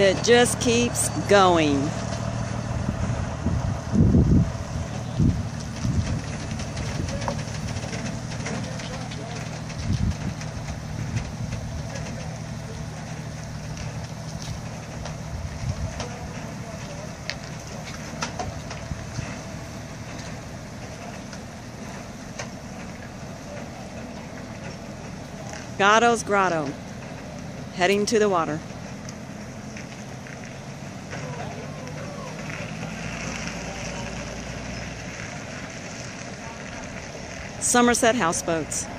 It just keeps going. Gatto's Grotto, heading to the water. Somerset houseboats.